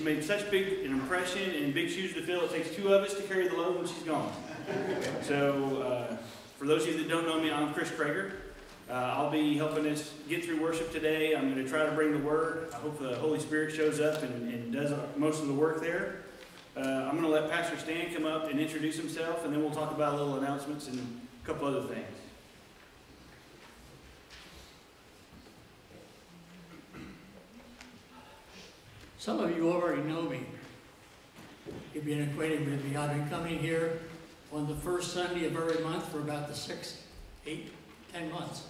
she's made such big an impression and big shoes to fill. It takes two of us to carry the load when she's gone. So, uh, for those of you that don't know me, I'm Chris Krager. Uh, I'll be helping us get through worship today. I'm going to try to bring the word. I hope the Holy Spirit shows up and, and does most of the work there. Uh, I'm going to let Pastor Stan come up and introduce himself, and then we'll talk about little announcements and a couple other things. Some of you already know me. You've been acquainted with me. I've been coming here on the first Sunday of every month for about the six, eight, ten months.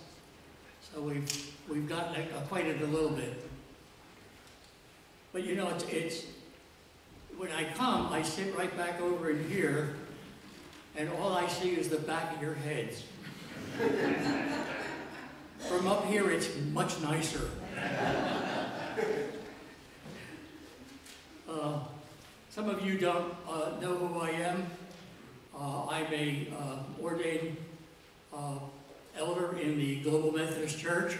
So we've, we've gotten uh, acquainted a little bit. But you know, it's, it's, when I come, I sit right back over in here, and all I see is the back of your heads. From up here, it's much nicer. Uh, some of you don't uh, know who I am. Uh, I'm a uh, ordained uh, elder in the Global Methodist Church.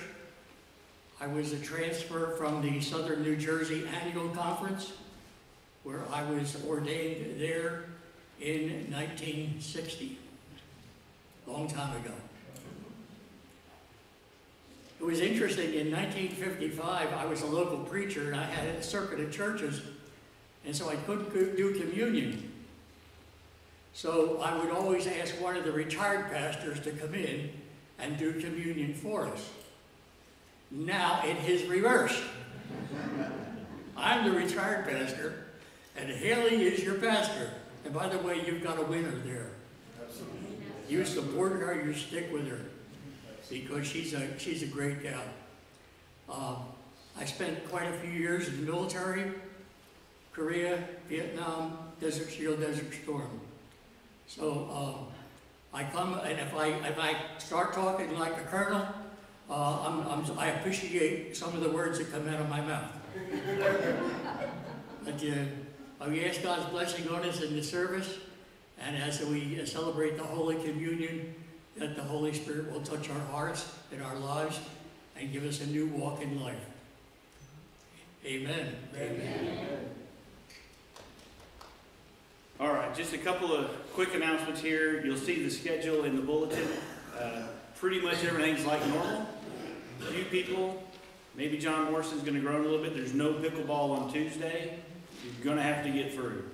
I was a transfer from the Southern New Jersey Annual Conference, where I was ordained there in 1960, a long time ago. It was interesting, in 1955, I was a local preacher and I had a circuit of churches, and so I couldn't do communion. So I would always ask one of the retired pastors to come in and do communion for us. Now it is reversed. I'm the retired pastor, and Hayley is your pastor. And by the way, you've got a winner there. You support her, you stick with her, because she's a, she's a great gal. Um, I spent quite a few years in the military, Korea, Vietnam, Desert Shield, Desert Storm. So um, I come, and if I, if I start talking like a colonel, uh, I'm, I'm, i appreciate some of the words that come out of my mouth. but uh, we ask God's blessing on us in the service, and as we celebrate the Holy Communion, that the Holy Spirit will touch our hearts and our lives and give us a new walk in life. Amen. Amen. Amen. All right, just a couple of quick announcements here. You'll see the schedule in the bulletin. Uh, pretty much everything's like normal. A few people, maybe John Morrison's going to groan a little bit. There's no pickleball on Tuesday. You're going to have to get through.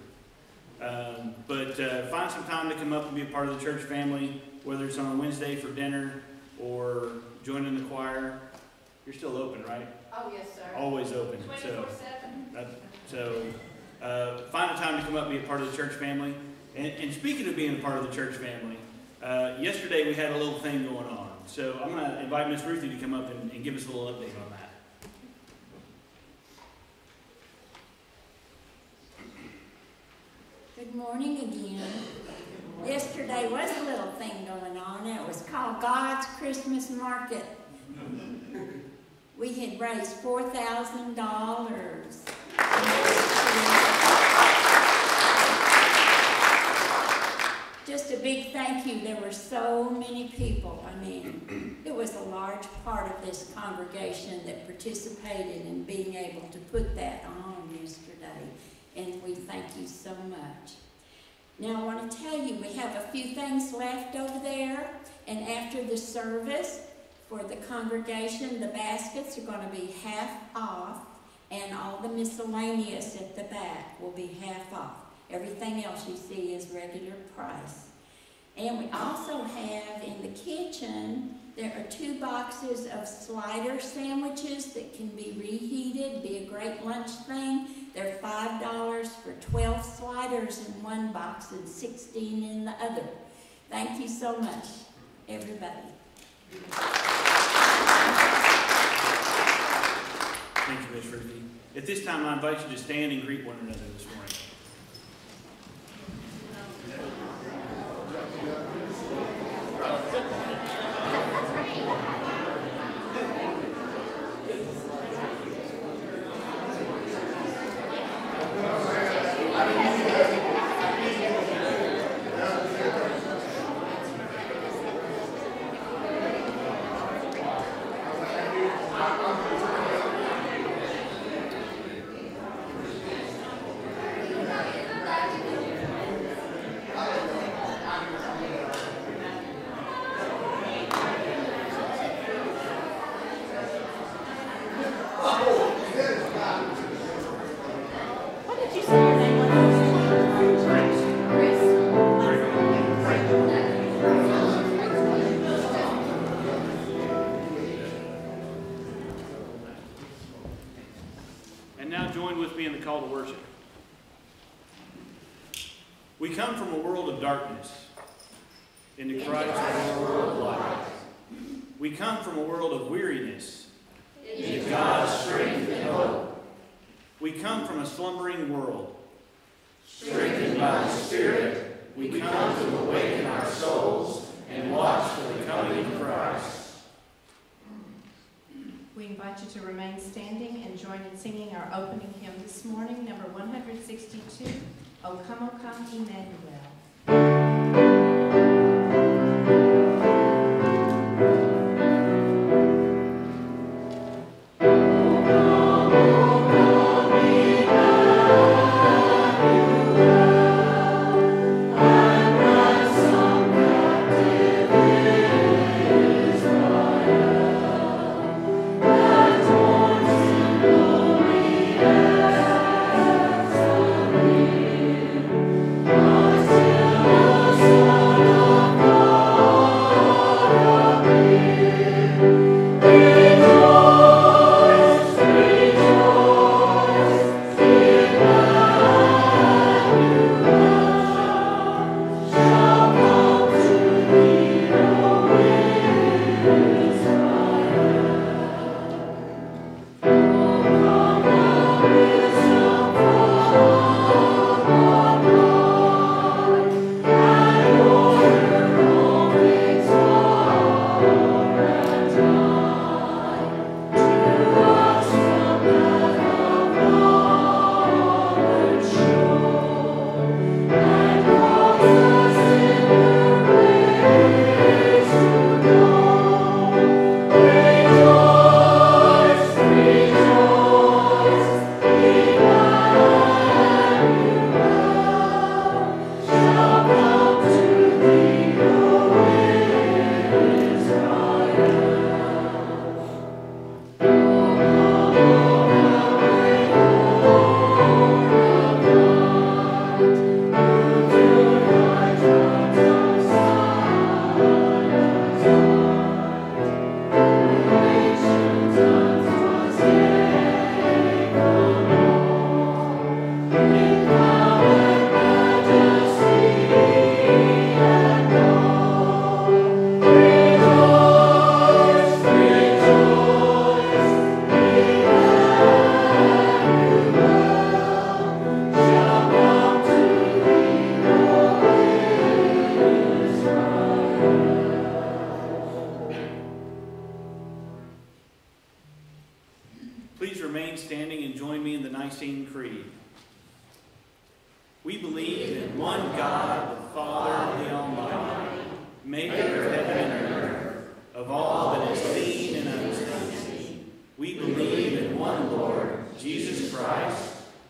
Um, but uh, find some time to come up and be a part of the church family, whether it's on a Wednesday for dinner or joining the choir. You're still open, right? Oh, yes, sir. Always open. 24 so, 7. so uh, find a time to come up and be a part of the church family. And, and speaking of being a part of the church family, uh, yesterday we had a little thing going on. So I'm going to invite Miss Ruthie to come up and, and give us a little update on that. Good morning again. Yesterday was a little thing going on. It was called God's Christmas Market. We had raised $4,000. Just a big thank you. There were so many people. I mean, it was a large part of this congregation that participated in being able to put that on yesterday. And we thank you so much. Now, I want to tell you, we have a few things left over there. And after the service, for the congregation, the baskets are going to be half off, and all the miscellaneous at the back will be half off. Everything else you see is regular price. And we also have in the kitchen, there are two boxes of slider sandwiches that can be reheated, be a great lunch thing. They're $5 for 12 sliders in one box and 16 in the other. Thank you so much, everybody. Thank you, Ms. Ruthie. At this time, I invite you to stand and greet one another this morning. Call to worship. We come from a world of darkness into Christ's world of light. We come from a world of weariness into God's strength and hope. We come from a slumbering world. Strengthened by the Spirit, we come to awaken our souls and watch for the coming of Christ. We invite you to remain standing and join in singing our opening hymn this morning, number 162, O Come, O Come, Emmanuel.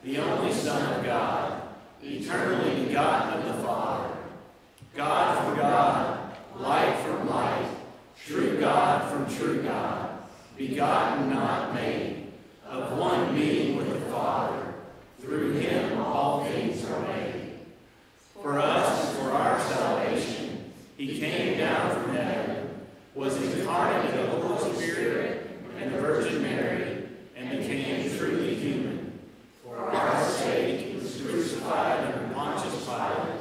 The only Son of God, eternally begotten of the Father, God from God, light from light, true God from true God, begotten, not made, of one being with the Father. Through him all things are made. For us for our salvation, he came down from heaven, was incarnate of the Holy Spirit and the Virgin Mary, and became truly human. For our sake, he was crucified under Pontius Pilate.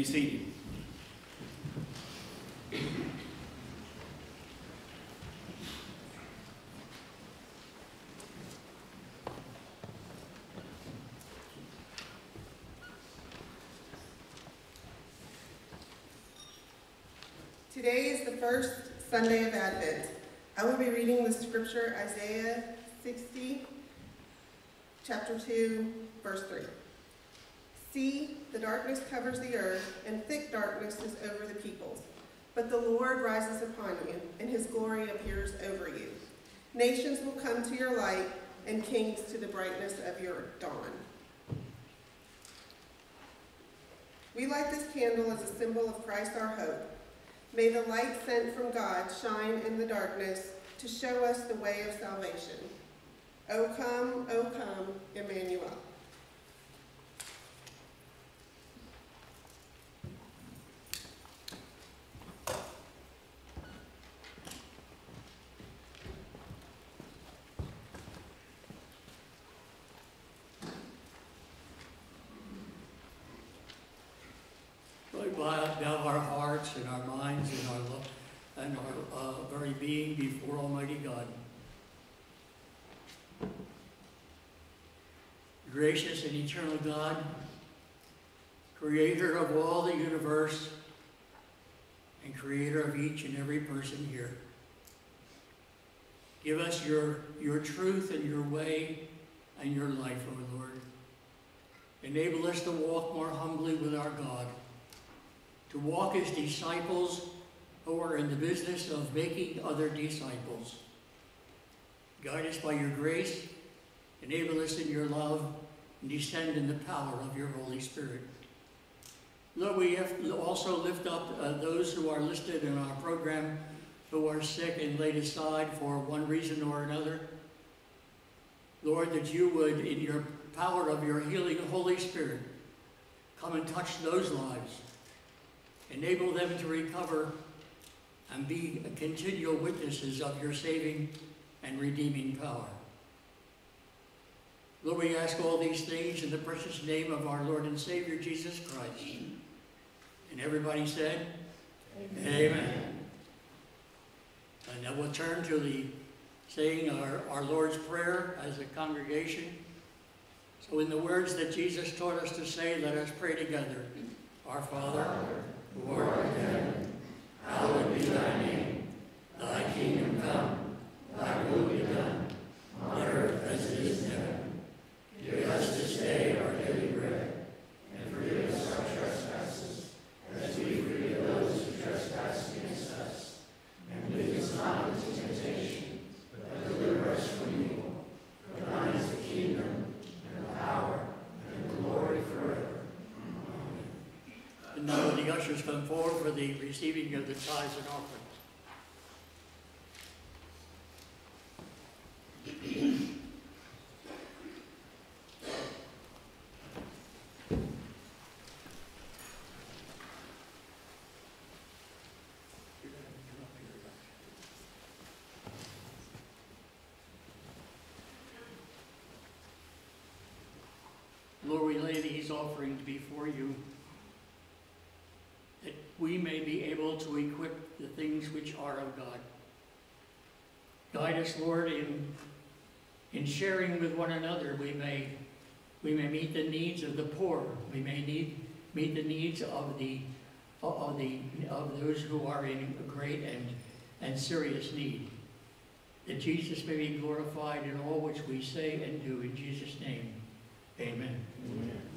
Be seated. Today is the first Sunday of Advent. I will be reading the scripture Isaiah 60, chapter 2, verse 3. See, the darkness covers the earth, and thick darkness is over the peoples. But the Lord rises upon you, and his glory appears over you. Nations will come to your light, and kings to the brightness of your dawn. We light this candle as a symbol of Christ our hope. May the light sent from God shine in the darkness to show us the way of salvation. O come, O come, Emmanuel. Lord, bow bow our hearts and our minds and our love and our uh, very being before Almighty God. Gracious and eternal God, creator of all the universe and creator of each and every person here. Give us your, your truth and your way and your life, O Lord. Enable us to walk more humbly with our God to walk as disciples who are in the business of making other disciples. Guide us by your grace, enable us in your love, descend in the power of your Holy Spirit. Lord, we also lift up uh, those who are listed in our program who are sick and laid aside for one reason or another. Lord, that you would, in your power of your healing Holy Spirit, come and touch those lives enable them to recover and be continual witnesses of your saving and redeeming power. Lord, we ask all these things in the precious name of our Lord and Savior Jesus Christ. And everybody said, Amen. Amen. And now we'll turn to the saying our, our Lord's Prayer as a congregation. So in the words that Jesus taught us to say, let us pray together. Our Father, who art in heaven, hallowed be thy name. Thy kingdom come, thy will be done, on earth as it is in heaven. Give us this day our daily bread, and forgive us our trespasses, as we forgive those who trespass against us. And lead us not into temptation, but deliver us from evil. For thine is the kingdom, and the power, and the glory forever. And now the ushers come forward for the receiving of the tithes and offerings. Lord, we offerings before you that we may be able to equip the things which are of God. Guide us, Lord, in, in sharing with one another. We may, we may meet the needs of the poor. We may need, meet the needs of the, of the, of those who are in great and, and serious need. That Jesus may be glorified in all which we say and do. In Jesus' name, amen. amen.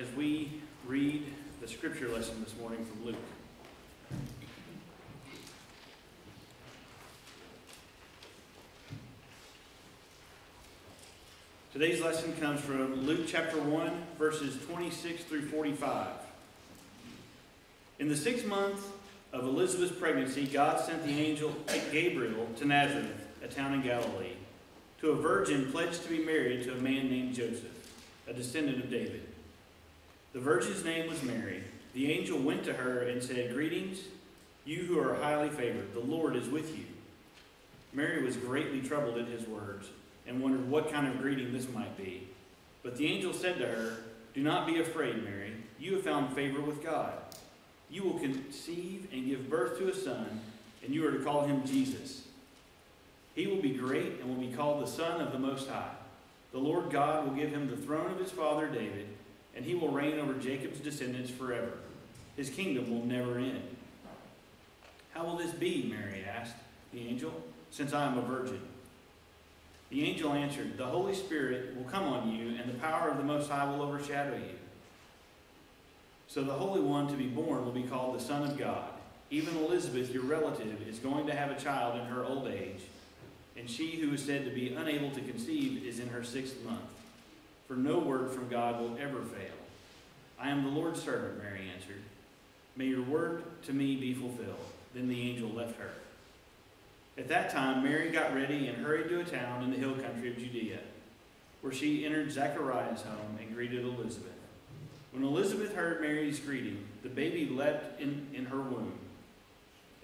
As we read the scripture lesson this morning from Luke. Today's lesson comes from Luke chapter 1, verses 26 through 45. In the sixth month of Elizabeth's pregnancy, God sent the angel Gabriel to Nazareth, a town in Galilee, to a virgin pledged to be married to a man named Joseph, a descendant of David. The virgin's name was Mary. The angel went to her and said, Greetings, you who are highly favored, the Lord is with you. Mary was greatly troubled at his words and wondered what kind of greeting this might be. But the angel said to her, Do not be afraid, Mary. You have found favor with God. You will conceive and give birth to a son, and you are to call him Jesus. He will be great and will be called the Son of the Most High. The Lord God will give him the throne of his father David, and he will reign over Jacob's descendants forever. His kingdom will never end. How will this be? Mary asked the angel, since I am a virgin. The angel answered, The Holy Spirit will come on you, and the power of the Most High will overshadow you. So the Holy One to be born will be called the Son of God. Even Elizabeth, your relative, is going to have a child in her old age, and she who is said to be unable to conceive is in her sixth month. For no word from God will ever fail. I am the Lord's servant, Mary answered. May your word to me be fulfilled. Then the angel left her. At that time, Mary got ready and hurried to a town in the hill country of Judea, where she entered Zechariah's home and greeted Elizabeth. When Elizabeth heard Mary's greeting, the baby leapt in, in her womb,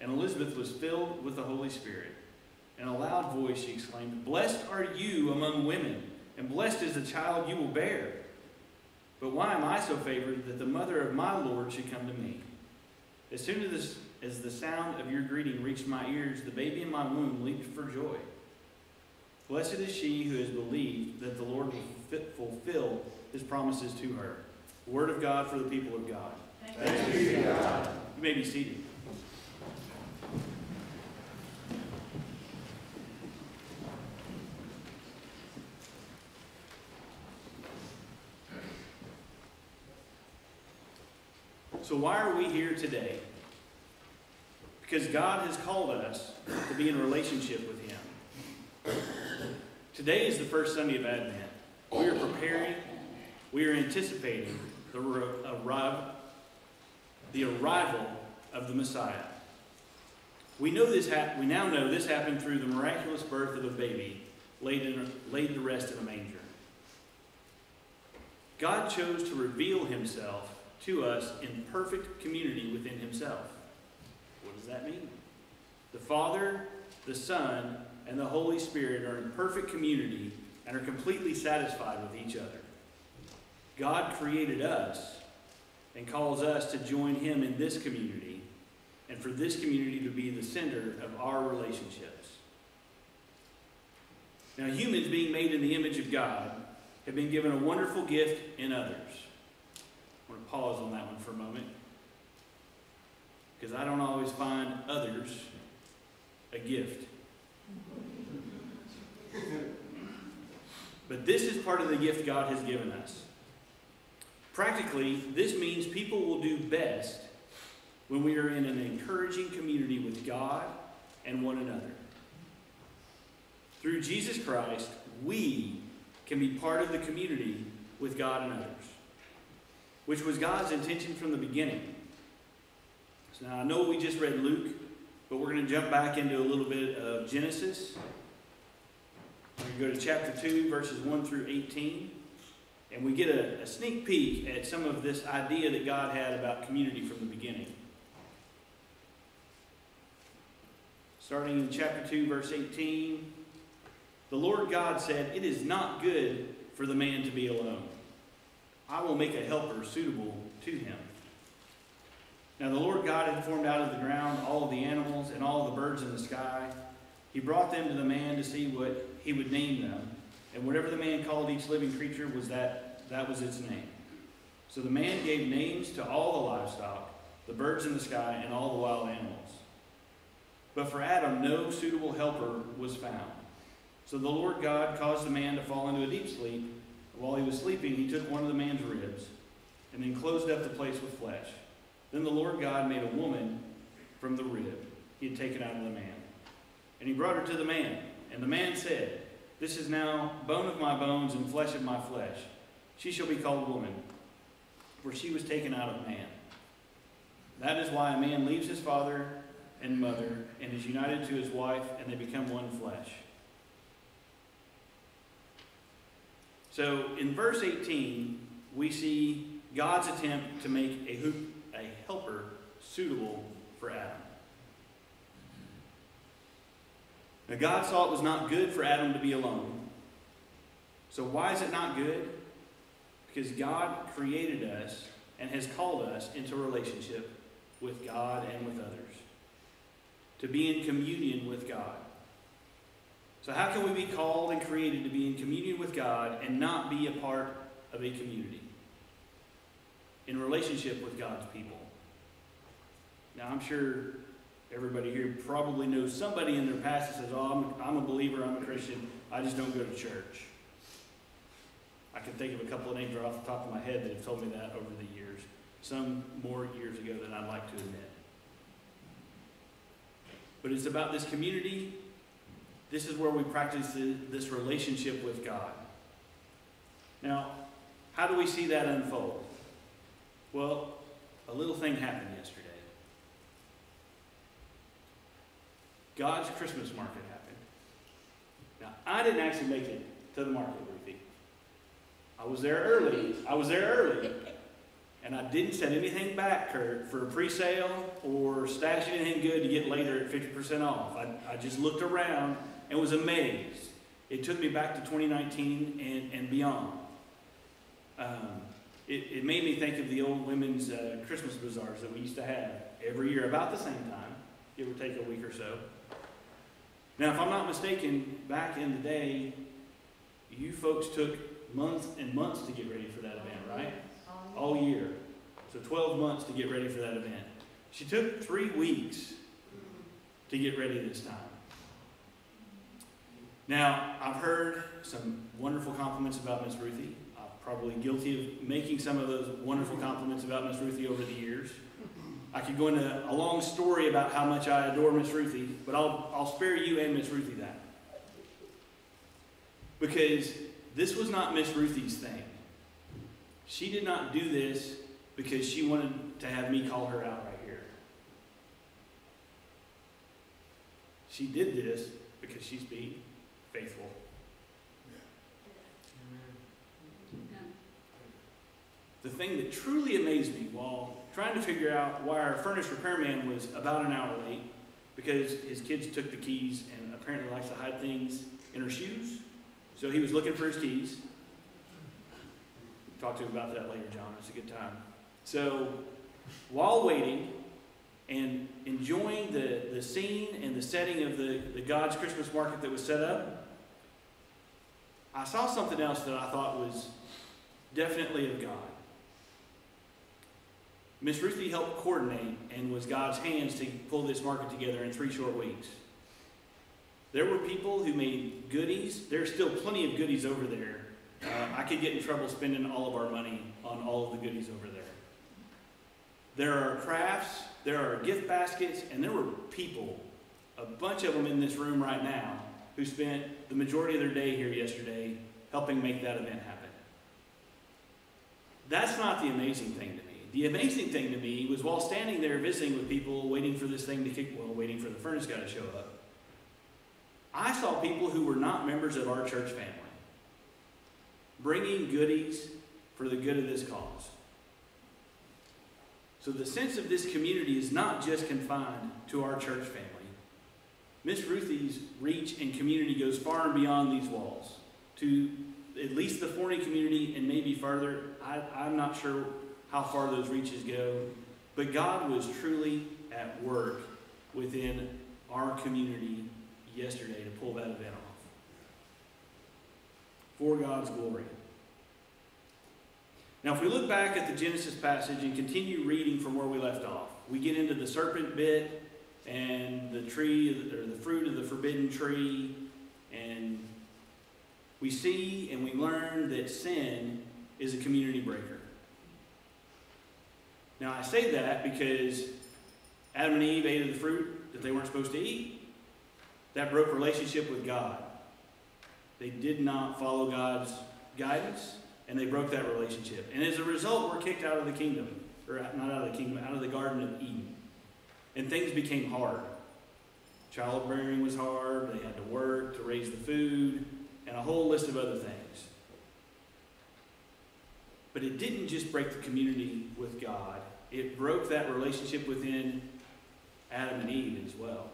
and Elizabeth was filled with the Holy Spirit. In a loud voice, she exclaimed, Blessed are you among women, and blessed is the child you will bear. But why am I so favored that the mother of my Lord should come to me? As soon as as the sound of your greeting reached my ears, the baby in my womb leaped for joy. Blessed is she who has believed that the Lord will fulfill his promises to her. The word of God for the people of God. Thanks be to God. You may be seated. So, why are we here today? Because God has called us to be in relationship with Him. Today is the first Sunday of Advent. We are preparing, we are anticipating the, arrival, the arrival of the Messiah. We know this. we now know this happened through the miraculous birth of a baby laid, in, laid to rest in a manger. God chose to reveal Himself to us in perfect community within Himself What does that mean? The Father, the Son, and the Holy Spirit are in perfect community and are completely satisfied with each other. God created us and calls us to join Him in this community and for this community to be the center of our relationships. Now, humans being made in the image of God have been given a wonderful gift in others. Pause on that one for a moment because I don't always find others a gift. But this is part of the gift God has given us. Practically, this means people will do best when we are in an encouraging community with God and one another. Through Jesus Christ, we can be part of the community with God and others, which was God's intention from the beginning. Now, I know we just read Luke, but we're going to jump back into a little bit of Genesis. We're going to go to chapter 2, verses 1 through 18. And we get a, a sneak peek at some of this idea that God had about community from the beginning. Starting in chapter 2, verse 18. The Lord God said, It is not good for the man to be alone. I will make a helper suitable to him. Now the Lord God had formed out of the ground all the animals and all the birds in the sky. He brought them to the man to see what he would name them. And whatever the man called each living creature was that that was its name. So the man gave names to all the livestock, the birds in the sky, and all the wild animals. But for Adam no suitable helper was found. So the Lord God caused the man to fall into a deep sleep. While he was sleeping, he took one of the man's ribs and then closed up the place with flesh. Then the Lord God made a woman from the rib he had taken out of the man. And he brought her to the man. And the man said, This is now bone of my bones and flesh of my flesh. She shall be called woman, for she was taken out of man. That is why a man leaves his father and mother and is united to his wife, and they become one flesh. So in verse 18, we see God's attempt to make a, hoop, a helper suitable for Adam. Now, God saw it was not good for Adam to be alone. So, why is it not good? Because God created us and has called us into relationship with God and with others, to be in communion with God. So, how can we be called and created to be in communion with God and not be a part of a community? In relationship with God's people. Now, I'm sure everybody here probably knows somebody in their past that says, Oh, I'm, I'm a believer, I'm a Christian, I just don't go to church. I can think of a couple of names right off the top of my head that have told me that over the years, some more years ago than I'd like to admit. But it's about this community. This is where we practice this relationship with God. Now, how do we see that unfold? Well, a little thing happened yesterday. God's Christmas market happened. Now, I didn't actually make it to the market, Ruthie. I was there early. I was there early. And I didn't set anything back, Kurt, for a pre-sale or stash anything good to get later at 50% off. I, I just looked around and was amazed. It took me back to 2019 and, and beyond. Um, it, it, made me think of the old women's uh, Christmas bazaars that we used to have every year about the same time, give or take a week or so. Now, if I'm not mistaken, back in the day, you folks took months and months to get ready for that event, right? All year. So 12 months to get ready for that event. She took three weeks to get ready this time. Now, I've heard some wonderful compliments about Miss Ruthie. I'm probably guilty of making some of those wonderful compliments about Miss Ruthie over the years. I could go into a long story about how much I adore Miss Ruthie, but I'll, I'll spare you and Miss Ruthie that. Because this was not Miss Ruthie's thing. She did not do this because she wanted to have me call her out right here. She did this because she's being faithful. The thing that truly amazed me while trying to figure out why our furnace repairman was about an hour late because his kids took the keys and apparently likes to hide things in her shoes. So he was looking for his keys. Talk to him about that later, John. It's a good time. So while waiting and enjoying the, the scene and the setting of the, the God's Christmas market that was set up, I saw something else that I thought was definitely of God. Miss Ruthie helped coordinate and was God's hands to pull this market together in three short weeks. There were people who made goodies. There's still plenty of goodies over there. Uh, I could get in trouble spending all of our money on all of the goodies over there. There are crafts, there are gift baskets, and there were people, a bunch of them in this room right now, who spent the majority of their day here yesterday helping make that event happen. That's not the amazing thing to me. The amazing thing to me was while standing there visiting with people, waiting for this thing to kick, well, waiting for the furnace guy to show up, I saw people who were not members of our church family bringing goodies for the good of this cause. So the sense of this community is not just confined to our church family. Miss Ruthie's reach and community goes far and beyond these walls to at least the Forney community and maybe further. I, I'm not sure how far those reaches go, but God was truly at work within our community yesterday to pull that event off. For God's glory. Now, if we look back at the Genesis passage and continue reading from where we left off, we get into the serpent bit and the tree, or the fruit of the forbidden tree, and we see and we learn that sin is a community breaker. Now, I say that because Adam and Eve ate of the fruit that they weren't supposed to eat. That broke relationship with God. They did not follow God's guidance, and they broke that relationship. And as a result, we're kicked out of the kingdom, or not out of the kingdom, out of the Garden of Eden. And things became hard. Childbearing was hard, they had to work to raise the food, and a whole list of other things. But it didn't just break the community with God, it broke that relationship within Adam and Eve as well.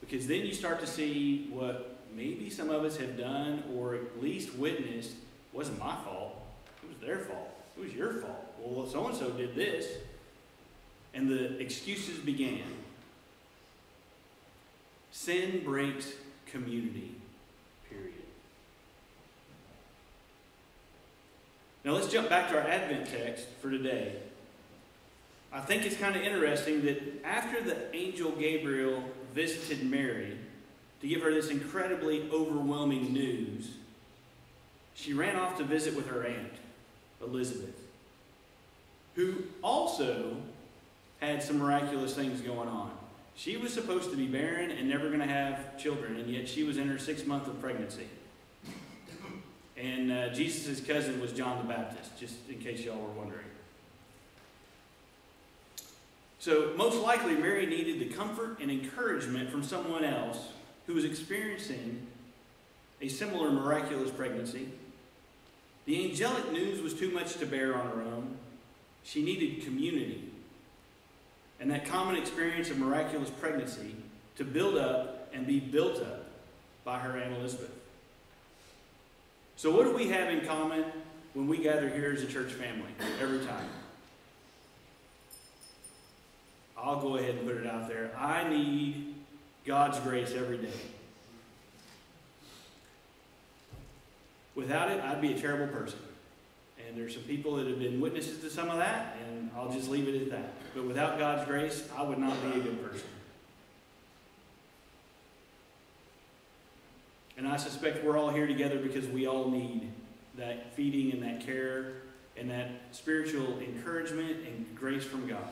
Because then you start to see what maybe some of us have done or at least witnessed wasn't my fault, it was their fault, it was your fault. Well, so and so did this. And the excuses began. Sin breaks community, period. Now let's jump back to our Advent text for today. I think it's kind of interesting that after the angel Gabriel visited Mary to give her this incredibly overwhelming news, she ran off to visit with her aunt, Elizabeth, who also had some miraculous things going on. She was supposed to be barren and never going to have children, and yet she was in her sixth month of pregnancy. And uh, Jesus' cousin was John the Baptist, just in case y'all were wondering. So, most likely, Mary needed the comfort and encouragement from someone else who was experiencing a similar miraculous pregnancy. The angelic news was too much to bear on her own. She needed community and that common experience of miraculous pregnancy to build up and be built up by her Aunt Elizabeth. So, what do we have in common when we gather here as a church family every time? I'll go ahead and put it out there. I need God's grace every day. Without it, I'd be a terrible person. And there's some people that have been witnesses to some of that, and I'll just leave it at that. But without God's grace, I would not be a good person. And I suspect we're all here together because we all need that feeding and that care and that spiritual encouragement and grace from God.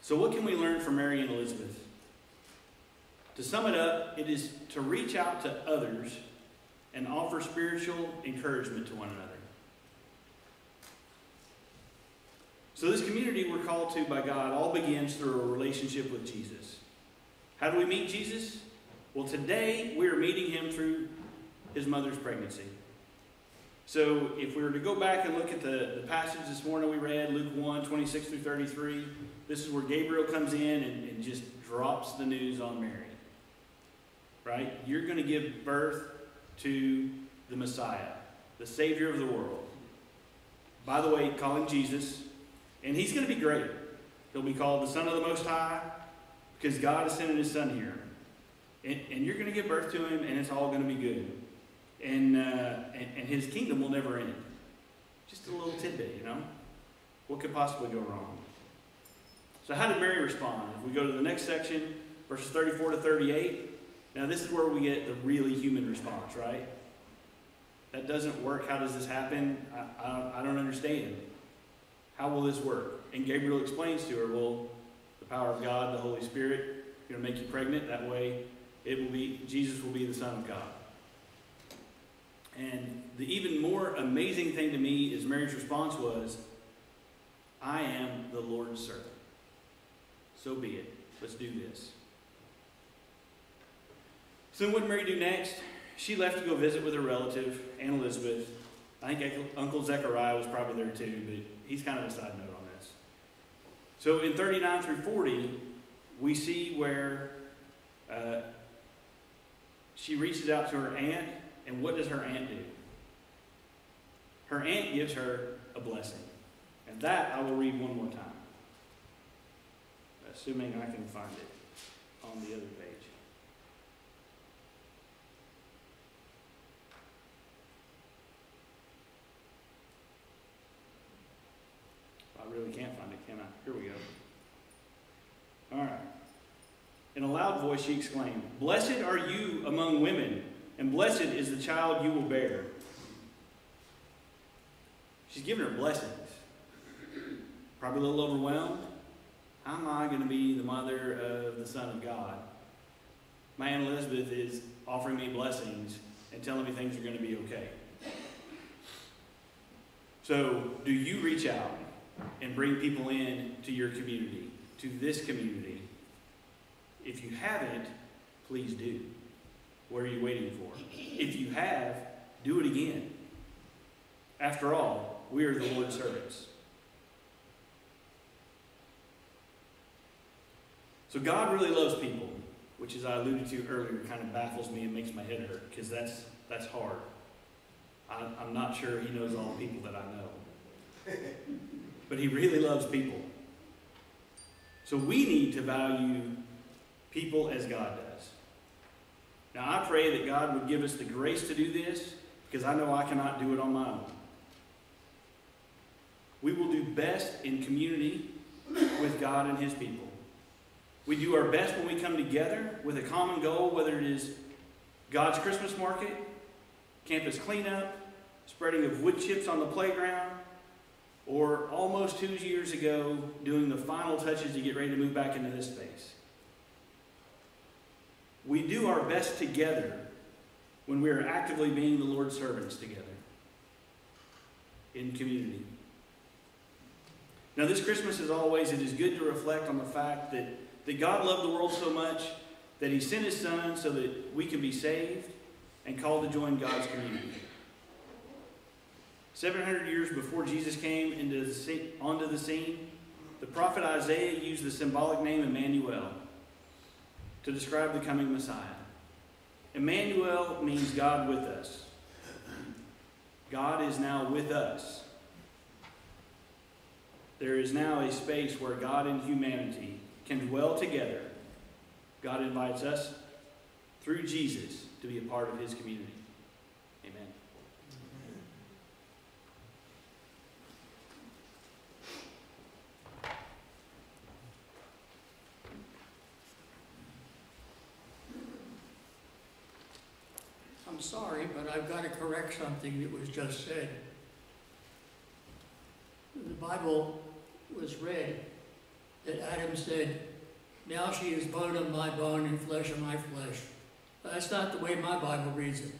So, what can we learn from Mary and Elizabeth? To sum it up, it is to reach out to others and offer spiritual encouragement to one another. So, this community we're called to by God all begins through a relationship with Jesus. How do we meet Jesus? Well, today we're meeting him through his mother's pregnancy. So, if we were to go back and look at the, the passage this morning we read, Luke 1 26 through 33, this is where Gabriel comes in and, and just drops the news on Mary. Right? You're going to give birth to the Messiah, the Savior of the world. By the way, calling Jesus. And he's going to be great. He'll be called the Son of the Most High because God is sending his Son here. And, and you're going to give birth to him, and it's all going to be good. And, uh, and, and his kingdom will never end. Just a little tidbit, you know? What could possibly go wrong? So, how did Mary respond? If we go to the next section, verses 34 to 38, now this is where we get the really human response, right? That doesn't work. How does this happen? I, I, I don't understand. How will this work? And Gabriel explains to her, well, the power of God, the Holy Spirit, going to make you pregnant. That way, it will be Jesus will be the Son of God. And the even more amazing thing to me is Mary's response was, I am the Lord's servant. So be it. Let's do this. So what did Mary do next? She left to go visit with her relative, Aunt Elizabeth. I think Uncle Zechariah was probably there too, but he's kind of a side note on this. So in 39 through 40, we see where uh, she reaches out to her aunt, and what does her aunt do? Her aunt gives her a blessing. And that I will read one more time, assuming I can find it on the other page. I really can't find it, can I? Here we go. All right. In a loud voice, she exclaimed, Blessed are you among women, and blessed is the child you will bear. She's giving her blessings. Probably a little overwhelmed. How am I going to be the mother of the Son of God? My Aunt Elizabeth is offering me blessings and telling me things are going to be okay. So, do you reach out and bring people in to your community, to this community? If you haven't, please do. What are you waiting for? If you have, do it again. After all, we are the Lord's servants. So God really loves people, which, as I alluded to earlier, kind of baffles me and makes my head hurt because that's that's hard. I, I'm not sure He knows all the people that I know, but He really loves people. So we need to value people as God does. Now I pray that God would give us the grace to do this because I know I cannot do it on my own. We will do best in community with God and His people. We do our best when we come together with a common goal, whether it is God's Christmas market, campus cleanup, spreading of wood chips on the playground, or almost two years ago, doing the final touches to get ready to move back into this space. We do our best together when we are actively being the Lord's servants together in community. Now, this Christmas, as always, it is good to reflect on the fact that that God loved the world so much that he sent his son so that we can be saved and called to join God's community. 700 years before Jesus came into the, onto the scene, the prophet Isaiah used the symbolic name Emmanuel to describe the coming Messiah. Emmanuel means God with us. God is now with us. There is now a space where God and humanity can dwell together, God invites us through Jesus to be a part of his community. Amen. I'm sorry, but I've got to correct something that was just said. The Bible was read that Adam said, Now she is bone of my bone and flesh of my flesh. That's not the way my Bible reads it.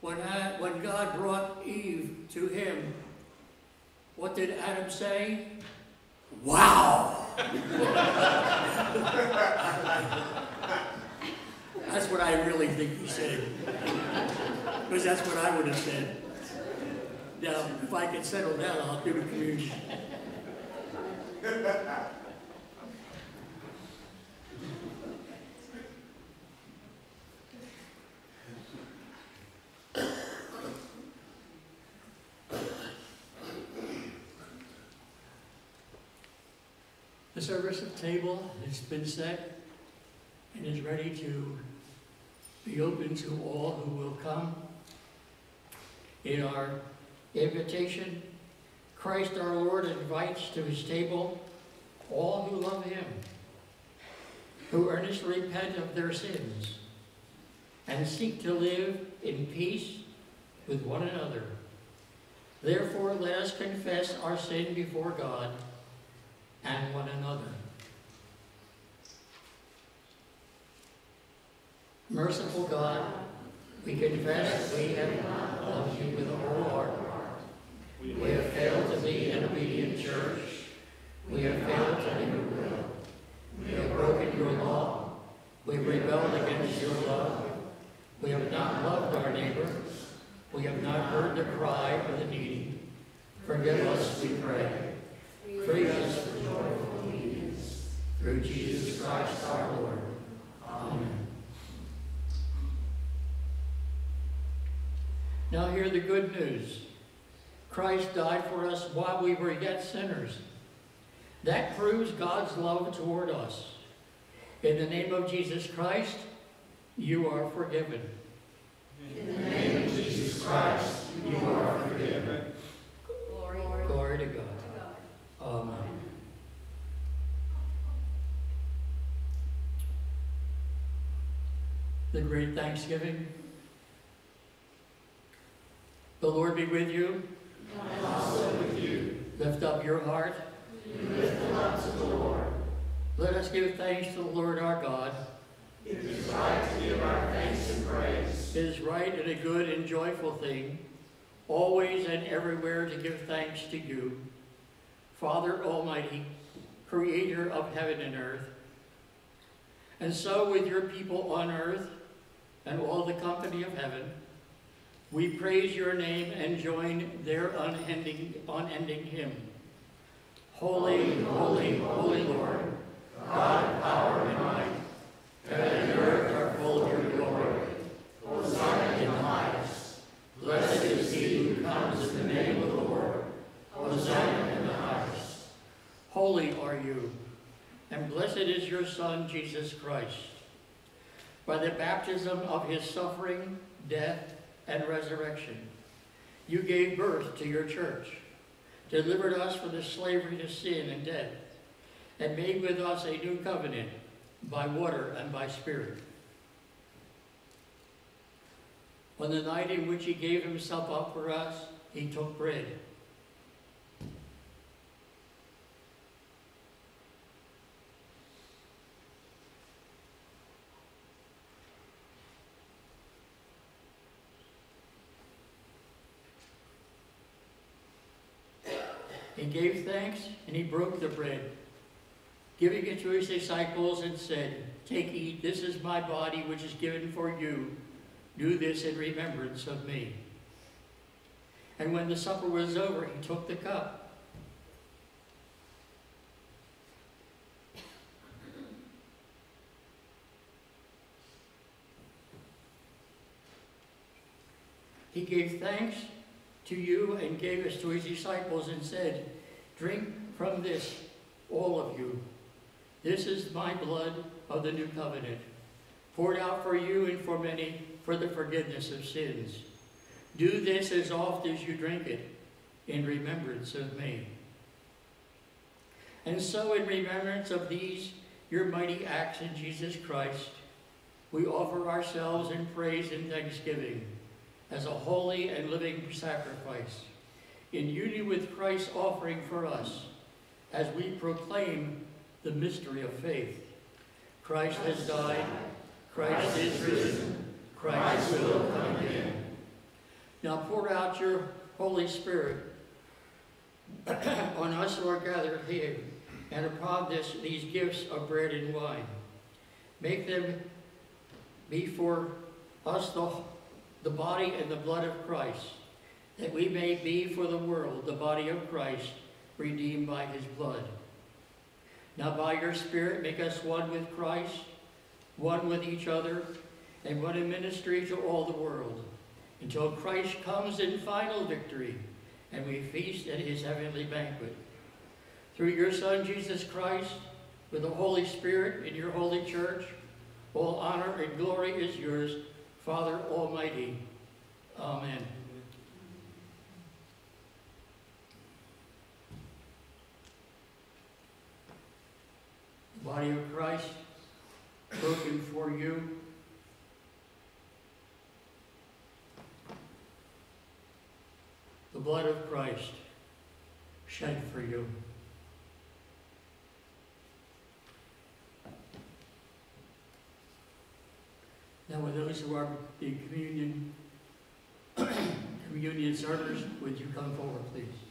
When, I, when God brought Eve to him, what did Adam say? Wow! that's what I really think he said. Because that's what I would have said. Now, if I can settle down, I'll do the communion. The service of table has been set and is ready to be open to all who will come. In our invitation, Christ our Lord invites to his table all who love him, who earnestly repent of their sins, and seek to live in peace with one another. Therefore, let us confess our sin before God and one another. Merciful God, we confess that we have not loved you with a whole heart. We have failed to be an obedient church. We have failed to do your will. We have broken your law. We have rebelled against your love. We have not loved our neighbor. We have not heard the cry of the needy. Forgive us, we pray. Free us from joyful obedience. Through Jesus Christ our Lord. Amen. Now hear the good news. Christ died for us while we were yet sinners. That proves God's love toward us. In the name of Jesus Christ, you are forgiven. In the name of Jesus Christ, you are forgiven. Glory, Glory to God. Amen. the great Thanksgiving. The Lord be with you. And also with you. Lift up your heart. You lift them up to the Lord. Let us give thanks to the Lord our God. It is right to give our thanks and praise. It is right and a good and joyful thing, always and everywhere to give thanks to you, Father Almighty, creator of heaven and earth. And so with your people on earth and all the company of heaven, we praise your name and join their unending, unending hymn. Holy, holy, holy Lord, God power and might, heaven and earth are full of your glory. Hosanna in the highest. Blessed is he who comes in the name of the Lord. Hosanna in the highest. Holy are you, and blessed is your Son, Jesus Christ. By the baptism of his suffering, death, and resurrection, you gave birth to your church, delivered us from the slavery to sin and death, and made with us a new covenant by water and by spirit. On the night in which he gave himself up for us, he took bread. He gave thanks and he broke the bread, giving it to his disciples and said, Take, eat, this is my body which is given for you. Do this in remembrance of me. And when the supper was over, he took the cup. He gave thanks to you and gave us to his disciples and said, Drink from this, all of you. This is my blood of the new covenant, poured out for you and for many for the forgiveness of sins. Do this as oft as you drink it in remembrance of me. And so in remembrance of these, your mighty acts in Jesus Christ, we offer ourselves in praise and thanksgiving as a holy and living sacrifice, in union with Christ's offering for us, as we proclaim the mystery of faith. Christ has died, Christ is risen, Christ will come again. Now pour out your Holy Spirit on us who are gathered here, and upon this, these gifts of bread and wine. Make them be for us the the body and the blood of Christ, that we may be for the world the body of Christ, redeemed by his blood. Now by your Spirit make us one with Christ, one with each other, and one in ministry to all the world, until Christ comes in final victory, and we feast at his heavenly banquet. Through your Son, Jesus Christ, with the Holy Spirit in your holy church, all honor and glory is yours, Father Almighty. Amen. The body of Christ broken for you. The blood of Christ shed for you. Now, with those who are the communion, communion servers, would you come forward, please?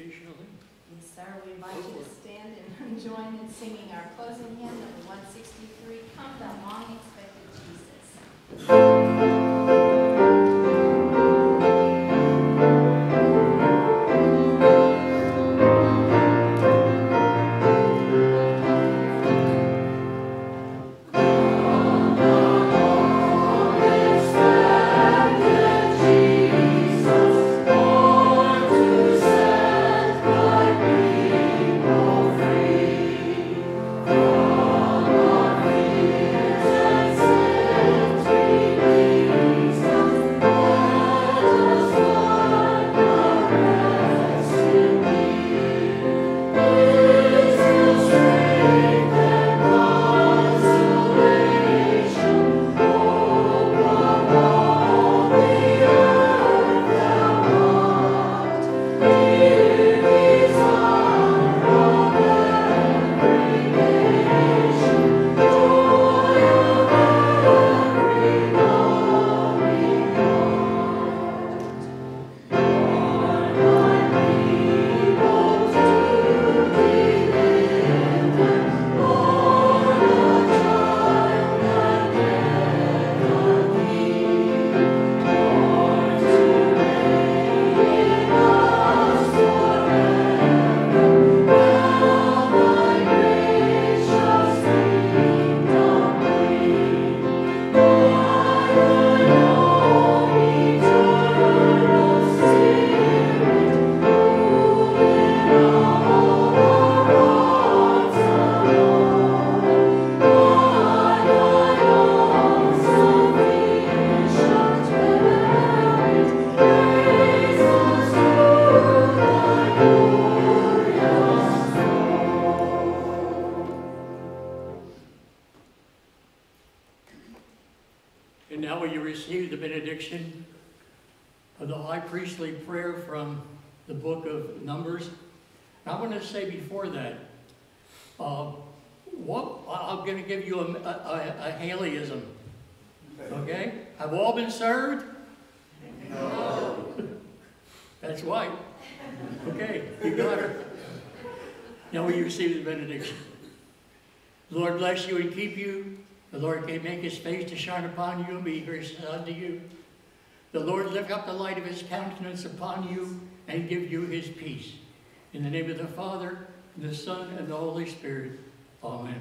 Invitational hymn. Yes, sir, we invite you to stand and join in singing our closing hymn, number 163, Come Thou Long shine upon you and be gracious unto you. The Lord lift up the light of his countenance upon you and give you his peace. In the name of the Father, and the Son, and the Holy Spirit. Amen.